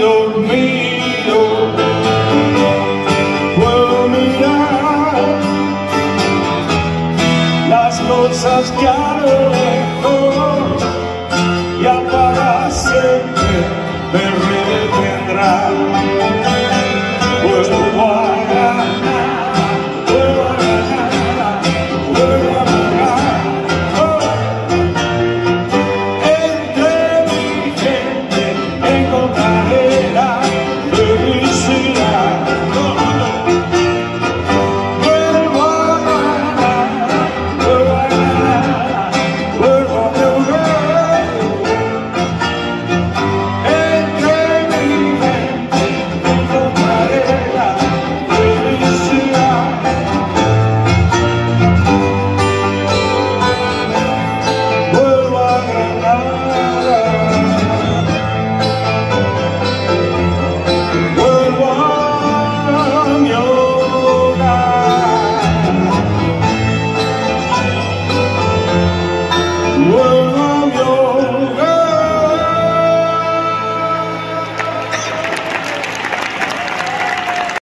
dormido puedo mirar las cosas que lo mejor y aparecen.